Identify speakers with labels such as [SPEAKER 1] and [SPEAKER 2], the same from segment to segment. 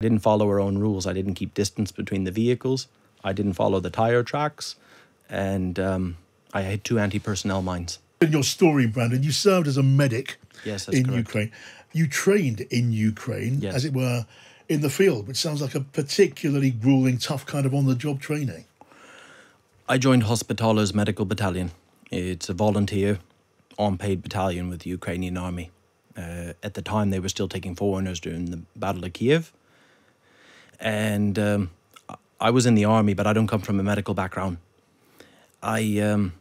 [SPEAKER 1] didn't follow our own rules. I didn't keep distance between the vehicles. I didn't follow the tire tracks, and um, I had two anti-personnel mines.
[SPEAKER 2] In your story, Brandon, you served as a medic
[SPEAKER 1] Yes, that's
[SPEAKER 2] in
[SPEAKER 1] correct.
[SPEAKER 2] Ukraine. You trained in Ukraine,
[SPEAKER 1] Yes.
[SPEAKER 2] as it were, in the field, which sounds like a particularly grueling, tough kind of on-the-job training.
[SPEAKER 1] I joined Hospitaler's Medical Battalion. It's a volunteer, unpaid battalion with the Ukrainian army. Uh, at the time, they were still taking foreigners during the Battle of Kiev. And um, I- was in the army, but I don't come from a medical background. I um,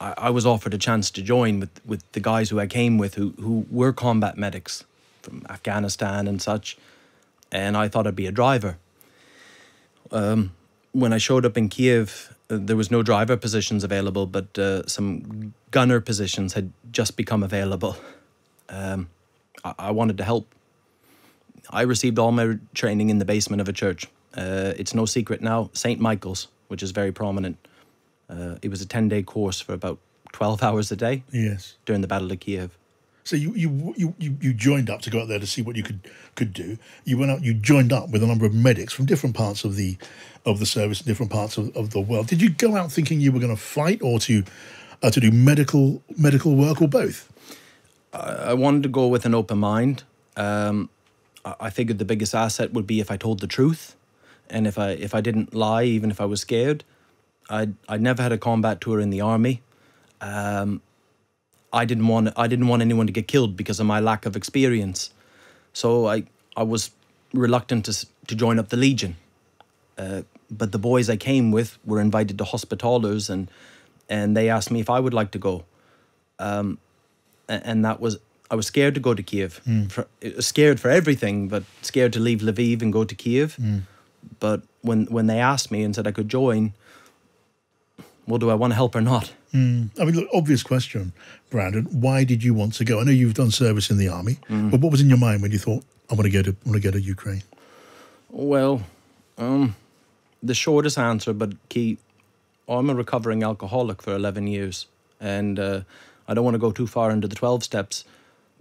[SPEAKER 1] I, I was offered a chance to join with, with the guys who I came with, who who were combat medics from Afghanistan and such, and I thought I'd be a driver. Um, when I showed up in Kiev, uh, there was no driver positions available, but uh, some gunner positions had just become available. Um, I, I wanted to help. I received all my training in the basement of a church. Uh, it's no secret now, St. Michael's, which is very prominent. Uh, it was a 10 day course for about 12 hours a day
[SPEAKER 2] Yes.
[SPEAKER 1] during the Battle of Kiev.
[SPEAKER 2] So you, you you you joined up to go out there to see what you could could do. You went out. You joined up with a number of medics from different parts of the of the service, different parts of, of the world. Did you go out thinking you were going to fight or to uh, to do medical medical work or both?
[SPEAKER 1] I wanted to go with an open mind. Um, I figured the biggest asset would be if I told the truth, and if I if I didn't lie, even if I was scared. I I never had a combat tour in the army. Um, I didn't want I didn't want anyone to get killed because of my lack of experience, so I I was reluctant to to join up the Legion. Uh, but the boys I came with were invited to hospitalers and and they asked me if I would like to go a- and that was I was scared to go to Kiev. For, scared for everything, but scared to leave Lviv and go to Kiev. But when when they asked me and said I could join, well, do I want to help or not?
[SPEAKER 2] I mean, look, obvious question, Brandon. Why did you want to go? I know you've done service in the army, but what was in your mind when you thought, "I want to go to I want to go to Ukraine"?
[SPEAKER 1] Well, um, the shortest answer, but key. I'm a recovering alcoholic for 11 years, and uh, I don't want to go too far into the 12 steps,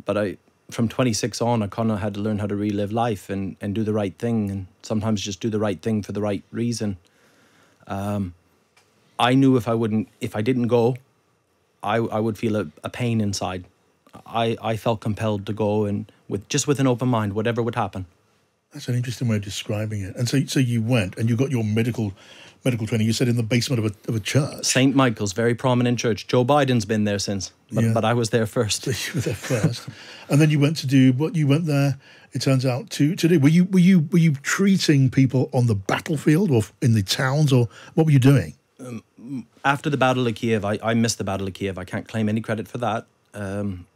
[SPEAKER 1] but I, from 26 on, I kind of had to learn how to relive life and, and do the right thing, and sometimes just do the right thing for the right reason. Um, I knew if I wouldn't, if I didn't go, I I would feel a, a pain inside. I I felt compelled to go and with just with an open mind, whatever would happen.
[SPEAKER 2] That's an interesting way of describing it. And so, so you went and you got your medical medical training. You said in the basement of a of a church.
[SPEAKER 1] St. Michael's, very prominent church. Joe Biden's been there since, but,
[SPEAKER 2] Yeah.
[SPEAKER 1] but I was there first.
[SPEAKER 2] You were there first, and then you went to do what you went there. It turns out to to do. Were you were you were you treating people on the battlefield or in the towns or what were you doing?
[SPEAKER 1] After the Battle of Kiev, I, I missed the Battle of Kiev. I can't claim any credit for that. Um,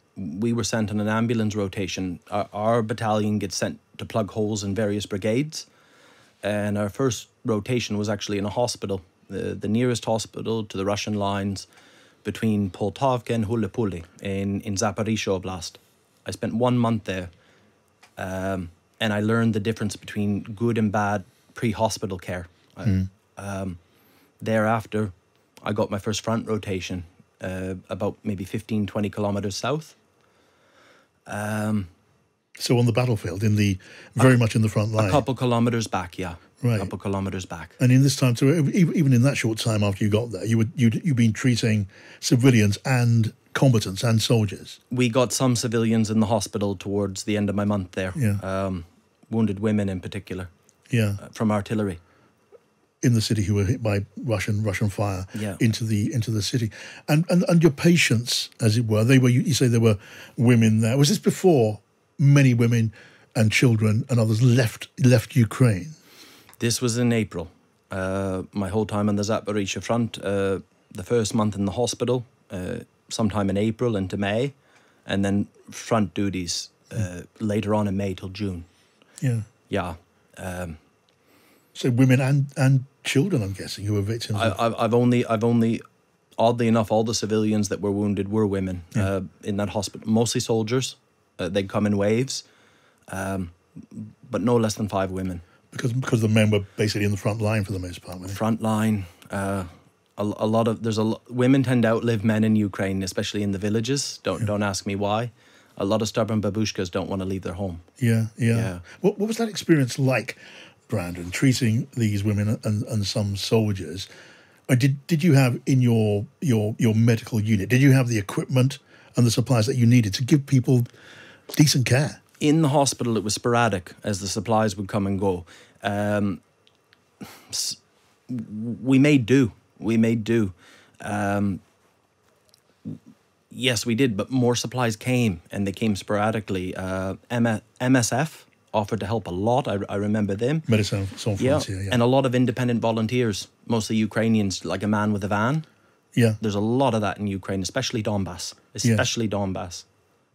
[SPEAKER 1] we were sent on an ambulance rotation. Our, our battalion gets sent to plug holes in various brigades, and our first rotation was actually in a hospital, the, the nearest hospital to the Russian lines between Poltavka and Huliaipole in, in Zaporizhia Oblast. I spent one month there, um, and I learned the difference between good and bad pre-hospital care. I- um, thereafter, I got my first front rotation uh, about maybe 15, 20 kilometers south.
[SPEAKER 2] So on the battlefield, in the very much in the front line.
[SPEAKER 1] A couple kilometers back, yeah.
[SPEAKER 2] Right.
[SPEAKER 1] A couple kilometers back.
[SPEAKER 2] And in this time, so even in that short time after you got there, you were you you've been treating civilians and combatants and soldiers.
[SPEAKER 1] We got some civilians in the hospital towards the end of my month there.
[SPEAKER 2] Yeah.
[SPEAKER 1] Um, wounded women in particular
[SPEAKER 2] Yeah,
[SPEAKER 1] uh, from artillery.
[SPEAKER 2] In the city who were hit by Russian Russian fire
[SPEAKER 1] Yeah.
[SPEAKER 2] into the into the city, and and and your patients, as it were, they were. You, you say there were women there. Was this before many women and children and others left left Ukraine?
[SPEAKER 1] This was in April. Uh, my whole time on the Zaporizhia front, uh, the first month in the hospital, uh, sometime in April into May, and then front duties uh, later on in May till June.
[SPEAKER 2] Yeah.
[SPEAKER 1] Yeah. Um,
[SPEAKER 2] So women and and children, I'm guessing, who were victims.
[SPEAKER 1] I,
[SPEAKER 2] of,
[SPEAKER 1] I've, I've only, I've only, oddly enough, all the civilians that were wounded were women uh, in that hospital, mostly soldiers. Uh, they'd come in waves, um, but no less than five women.
[SPEAKER 2] because because the men were basically in the front line for the most part.
[SPEAKER 1] Front line. Uh, a, a lot of there's a lo- women tend to outlive men in Ukraine, especially in the villages. Don't don't ask me why. A lot of stubborn babushkas don't want to leave their home.
[SPEAKER 2] Yeah, yeah.
[SPEAKER 1] Yeah.
[SPEAKER 2] What, what was that experience like, Brandon, treating these women and, and some soldiers? Uh, did did you have in your your your medical unit? Did you have the equipment and the supplies that you needed to give people decent care?
[SPEAKER 1] In the hospital, it was sporadic as the supplies would come and go. Um, we made do. We made do. Um, yes, we did, but more supplies came, and they came sporadically. Uh, MSF offered to help a lot. I, I remember them.
[SPEAKER 2] Medicine Sans
[SPEAKER 1] Yeah,
[SPEAKER 2] Frontières, yeah.
[SPEAKER 1] and a lot of independent volunteers, mostly Ukrainians, like a man with a van.
[SPEAKER 2] yeah.
[SPEAKER 1] There's a lot of that in Ukraine, especially Donbass. Especially Donbass.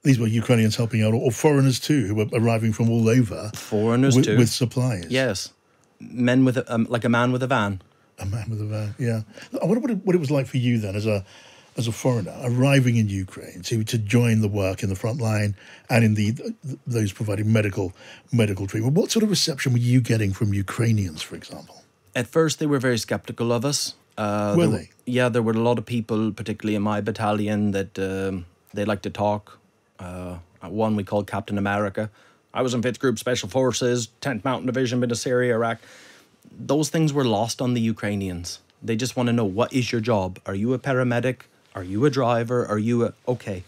[SPEAKER 2] These were Ukrainians helping out, or foreigners too, who were arriving from all over
[SPEAKER 1] Foreigners
[SPEAKER 2] with,
[SPEAKER 1] too.
[SPEAKER 2] with supplies.
[SPEAKER 1] yes, men with a, um, like a man with a van.
[SPEAKER 2] A man with a van, yeah. I wonder what it, what it was like for you then, as a as a foreigner arriving in Ukraine to to join the work in the front line and in the those providing medical medical treatment. What sort of reception were you getting from Ukrainians, for example?
[SPEAKER 1] At first, they were very skeptical of us. Uh,
[SPEAKER 2] Were
[SPEAKER 1] there
[SPEAKER 2] they?
[SPEAKER 1] Yeah, there were a lot of people, particularly in my battalion, that um, they like to talk. Uh, one we called Captain America. I was in Fifth Group Special Forces, 10th Mountain Division, been to Syria, Iraq. Those things were lost on the Ukrainians. They just want to know what is your job? Are you a paramedic? Are you a driver? Are you a. Okay.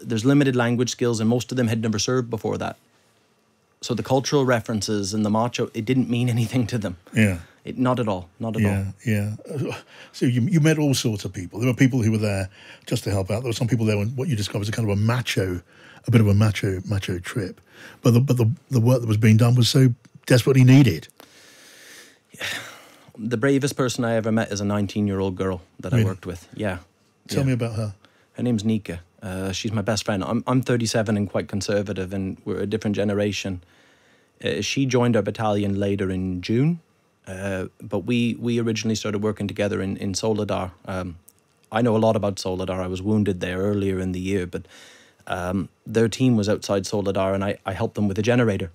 [SPEAKER 1] There's limited language skills, and most of them had never served before that. So the cultural references and the macho, it didn't mean anything to them.
[SPEAKER 2] Yeah.
[SPEAKER 1] It, not at all. Not at all.
[SPEAKER 2] Yeah, yeah. Uh, So you you met all sorts of people. There were people who were there just to help out. There were some people there on what you described as a kind of a macho, a bit of a macho macho trip. But the but the the work that was being done was so desperately needed.
[SPEAKER 1] The bravest person I ever met is a 19 year old girl that I worked with. Yeah.
[SPEAKER 2] Tell
[SPEAKER 1] Yeah.
[SPEAKER 2] me about her.
[SPEAKER 1] Her name's Nika. Uh, she's my best friend. I'm, I'm 37 and quite conservative, and we're a different generation. Uh, she joined our battalion later in June, uh, but we, we originally started working together in, in Soledar. Um, I know a lot about Soledar. I was wounded there earlier in the year, but um, their team was outside Soledar, and I, I helped them with a generator,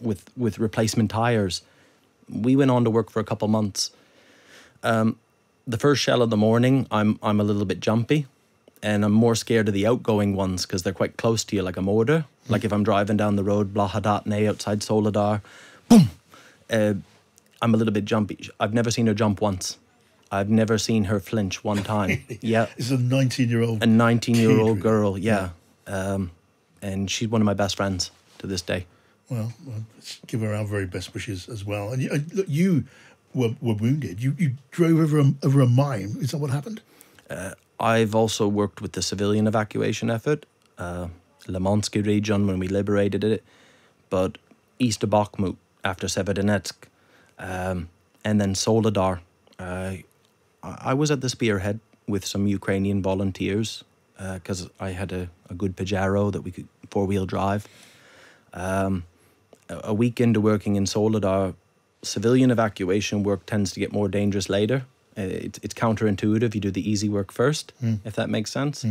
[SPEAKER 1] with, with replacement tires. We went on to work for a couple months. Um, the first shell of the morning, I'm I'm a little bit jumpy, and I'm more scared of the outgoing ones because they're quite close to you, like a mortar. Like if I'm driving down the road, Blahodatne outside Soledar, boom, uh, I'm a little bit jumpy. I've never seen her jump once. I've never seen her flinch one time. yeah,
[SPEAKER 2] it's a 19 year old.
[SPEAKER 1] a 19 year old
[SPEAKER 2] Kid,
[SPEAKER 1] girl. Yeah, Um, and she's one of my best friends to this day.
[SPEAKER 2] Well, well, let's give her our very best wishes as well. And you, uh, look, you were, were wounded. You you drove over a, over a mine. Is that what happened?
[SPEAKER 1] I've also worked with the civilian evacuation effort, uh, Lemonsky region when we liberated it, but east of Bakhmut after Severodonetsk, um, and then Soledar. Uh, I was at the spearhead with some Ukrainian volunteers because I had a, a good Pajero that we could four wheel drive. Um, a week into working in Soledar, civilian evacuation work tends to get more dangerous later. Uh, It's, it's counterintuitive. You do the easy work first, if that makes sense.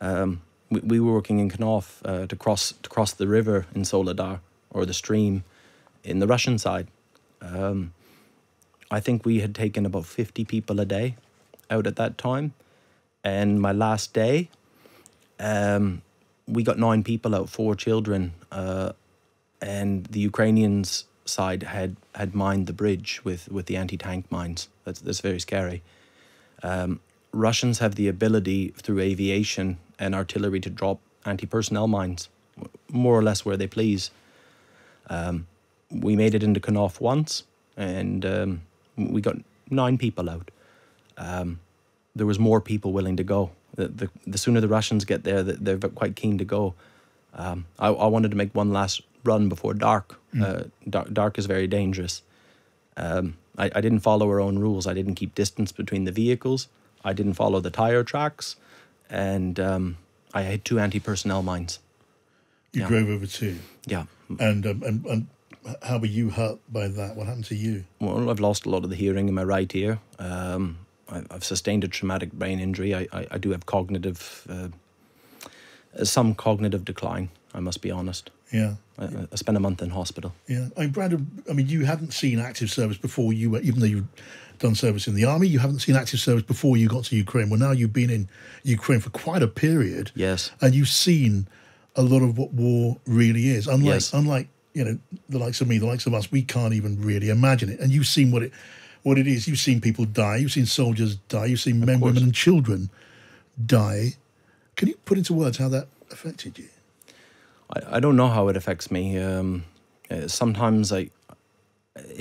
[SPEAKER 1] Um, we, we were working in Knopf uh, to cross to cross the river in Soledar or the stream in the Russian side. Um, I think we had taken about 50 people a day out at that time. And my last day, um, we got nine people out, four children, uh, and the Ukrainians side had had mined the bridge with with the anti tank mines. That's that's very scary. Um, Russians have the ability through aviation and artillery to drop anti personnel mines, more or less where they please. Um, we made it into Knopf once, and um, we got nine people out. Um, there was more people willing to go. The, the, the sooner the Russians get there, the, they're quite keen to go. Um, I, I wanted to make one last run before dark. Uh, dark. Dark is very dangerous. Um, I, I didn't follow our own rules. I didn't keep distance between the vehicles. I didn't follow the tire tracks, and um, I had two anti-personnel mines.
[SPEAKER 2] You
[SPEAKER 1] Yeah.
[SPEAKER 2] drove over two.
[SPEAKER 1] Yeah.
[SPEAKER 2] And, um, and and how were you hurt by that? What happened to you?
[SPEAKER 1] Well, I've lost a lot of the hearing in my right ear. Um, I, I've sustained a traumatic brain injury. I, I, I do have cognitive, uh, some cognitive decline. I must be honest.
[SPEAKER 2] Yeah.
[SPEAKER 1] I, I- I spent a month in hospital.
[SPEAKER 2] Yeah, I mean, Brandon. I mean, you hadn't seen active service before you were, even though you'd done service in the army. You haven't seen active service before you got to Ukraine. Well, now you've been in Ukraine for quite a period.
[SPEAKER 1] Yes.
[SPEAKER 2] And you've seen a lot of what war really is. Unlike,
[SPEAKER 1] Yes.
[SPEAKER 2] unlike you know, the likes of me, the likes of us, we can't even really imagine it. And you've seen what it, what it is. You've seen people die. You've seen soldiers die. You've seen men, women, and children die. Can you put into words how that affected you?
[SPEAKER 1] I, I don't know how it affects me. Um, uh, sometimes I,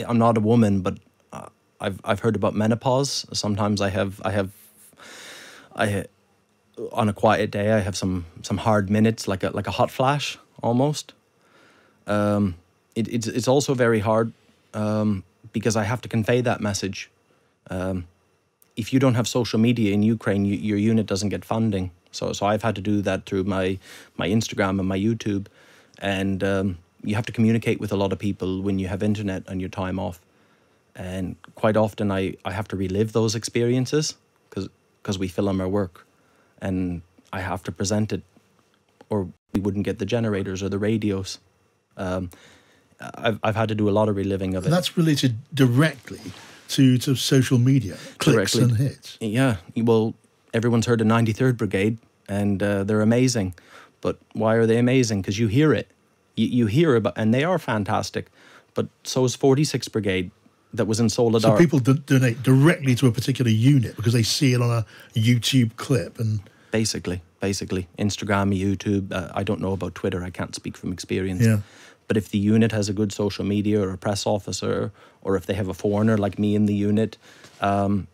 [SPEAKER 1] I'm not a woman, but uh, I've I've heard about menopause. Sometimes I have I have, I, on a quiet day I have some some hard minutes like a like a hot flash almost. Um, it, it's it's also very hard um, because I have to convey that message. Um, if you don't have social media in Ukraine, you, your unit doesn't get funding. So so I've had to do that through my my Instagram and my YouTube, and um, you have to communicate with a lot of people when you have internet and your time off. And quite often, I, I have to relive those experiences because we film our work, and I have to present it, or we wouldn't get the generators or the radios. Um, I've I've had to do a lot of reliving of it.
[SPEAKER 2] That's related directly to, to social media, clicks
[SPEAKER 1] Directly.
[SPEAKER 2] and hits.
[SPEAKER 1] Yeah, well, everyone's heard of 93rd Brigade, and uh, they're amazing. But why are they amazing? Because you hear it, you, you hear about, and they are fantastic. But so is 46th Brigade, that was in Soledar.
[SPEAKER 2] So people do- donate directly to a particular unit because they see it on a YouTube clip and
[SPEAKER 1] basically, basically, Instagram, YouTube. Uh, I don't know about Twitter. I can't speak from experience.
[SPEAKER 2] Yeah.
[SPEAKER 1] But if the unit has a good social media or a press officer, or if they have a foreigner like me in the unit, um,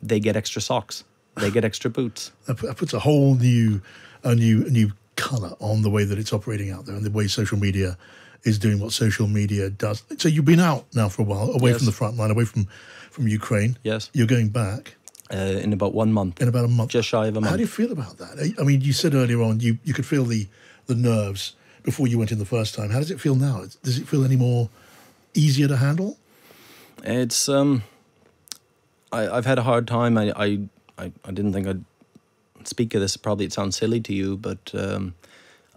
[SPEAKER 1] they get extra socks. They get extra boots.
[SPEAKER 2] that puts a whole new, a new, a new color on the way that it's operating out there and the way social media is doing what social media does. So you've been out now for a while, away
[SPEAKER 1] Yes.
[SPEAKER 2] from the front line, away from from Ukraine.
[SPEAKER 1] Yes.
[SPEAKER 2] You're going back
[SPEAKER 1] Uh, in about one month.
[SPEAKER 2] in about a month.
[SPEAKER 1] Just shy of a month.
[SPEAKER 2] How do you feel about that? I mean, you said earlier on you, you could feel the the nerves before you went in the first time. How does it feel now? Does it feel any more easier to handle?
[SPEAKER 1] It's um, I I've had a hard time. I I I, didn't think I'd speak of this. Probably it sounds silly to you, but um,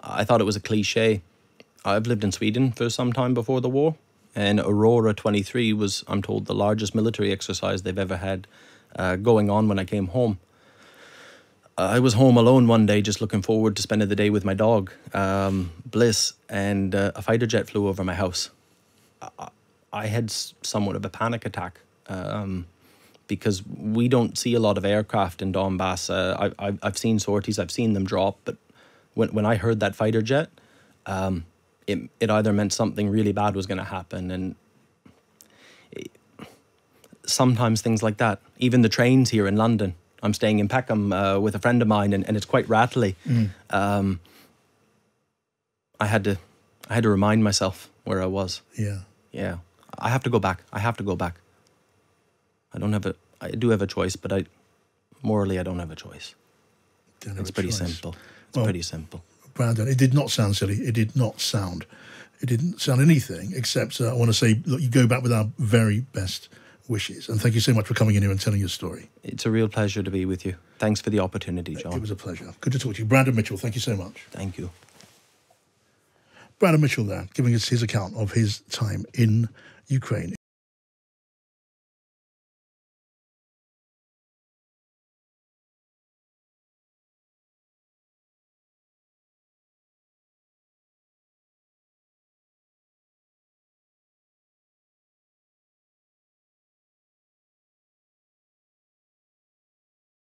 [SPEAKER 1] I thought it was a cliche. I've lived in Sweden for some time before the war, and Aurora twenty three was, I'm told, the largest military exercise they've ever had uh, going on when I came home. I was home alone one day, just looking forward to spending the day with my dog, um, Bliss, and uh, a fighter jet flew over my house. I had somewhat of a panic attack um, because we don't see a lot of aircraft in Donbass. Uh, I, I, I've seen sorties, I've seen them drop, but when, when I heard that fighter jet, um, it, it either meant something really bad was going to happen. And it- sometimes things like that, even the trains here in London. I'm staying in Peckham uh, with a friend of mine, and, and it's quite rattly. Um, I had to, I had to remind myself where I was.
[SPEAKER 2] Yeah.
[SPEAKER 1] Yeah, I have to go back. I have to go back. I don't have a. I do have a choice, but I morally I don't have a choice.
[SPEAKER 2] Have
[SPEAKER 1] It's
[SPEAKER 2] a
[SPEAKER 1] pretty
[SPEAKER 2] choice.
[SPEAKER 1] simple. It's
[SPEAKER 2] Well-
[SPEAKER 1] pretty simple.
[SPEAKER 2] Brandon, it did not sound silly. It did not sound. It didn't sound anything except uh, I want to say, look, you go back with our very best wishes, and thank you so much for coming in here and telling your story.
[SPEAKER 1] It's a real pleasure to be with you. Thanks for the opportunity, John.
[SPEAKER 2] It was a pleasure. Good to talk to you, Brandon Mitchell. Thank you so much.
[SPEAKER 1] Thank you.
[SPEAKER 2] Brandon Mitchell there, giving us his account of his time in Ukraine.